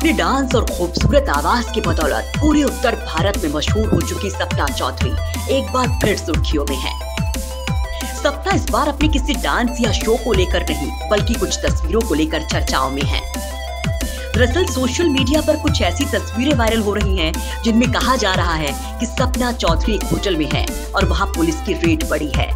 अपने डांस और खूबसूरत आवाज़ की बदौलत पूरे उत्तर भारत में मशहूर हो चुकी सपना चौधरी एक बार फिर सुर्खियों में है। सपना इस बार अपने किसी डांस या शो को लेकर नहीं, बल्कि कुछ तस्वीरों को लेकर चर्चाओं में है। दरअसल सोशल मीडिया पर कुछ ऐसी तस्वीरें वायरल हो रही हैं, जिनमें कहा जा रहा है कि सपना चौधरी एक होटल में है और वहाँ पुलिस की रेड पड़ी है।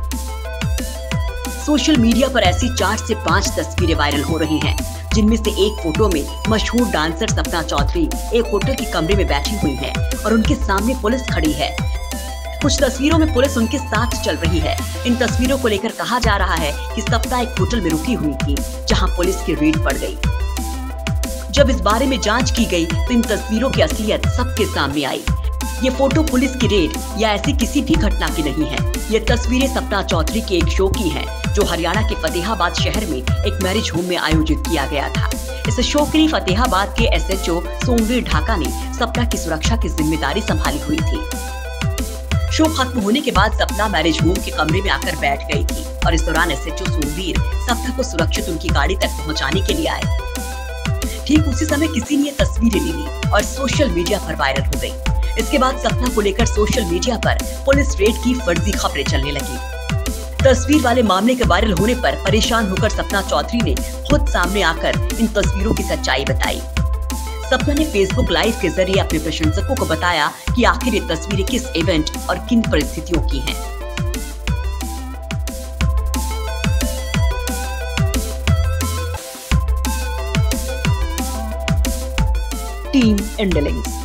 सोशल मीडिया पर ऐसी चार से पाँच तस्वीरें वायरल हो रही हैं, जिनमें से एक फ़ोटो में मशहूर डांसर सपना चौधरी एक होटल के कमरे में बैठी हुई हैं और उनके सामने पुलिस खड़ी है। कुछ तस्वीरों में पुलिस उनके साथ चल रही है। इन तस्वीरों को लेकर कहा जा रहा है कि सप्ताह एक होटल में रुकी हुई थी, जहाँ पुलिस की रेड पड़ गई। जब इस बारे में जाँच की गई तो इन तस्वीरों की असलियत सबके सामने आई। ये फ़ोटो पुलिस की रेड या ऐसी किसी भी घटना की नहीं है। ये तस्वीरें सपना चौधरी के एक शो की हैं, जो हरियाणा के फतेहाबाद शहर में एक मैरिज होम में आयोजित किया गया था। इस शो के लिए फतेहाबाद के एसएचओ सोमवीर ढाका ने सपना की सुरक्षा की ज़िम्मेदारी संभाली हुई थी। शो खत्म होने के बाद सपना मैरिज होम के कमरे में आकर बैठ गई थी और इस दौरान एसएचओ सोमवीर सपना को सुरक्षित उनकी गाड़ी तक पहुँचाने के लिए आए। ठीक उसी समय किसी ने तस्वीरें ले ली और सोशल मीडिया पर वायरल हो गई। इसके बाद सपना को लेकर सोशल मीडिया पर पुलिस रेड की फर्जी खबरें चलने लगी। तस्वीर वाले मामले के वायरल होने पर परेशान होकर सपना चौधरी ने खुद सामने आकर इन तस्वीरों की सच्चाई बताई। सपना ने फेसबुक लाइव के ज़रिए अपने प्रशंसकों को बताया कि आखिर ये तस्वीरें किस इवेंट और किन परिस्थितियों की हैं। टीम इंडलिंग्स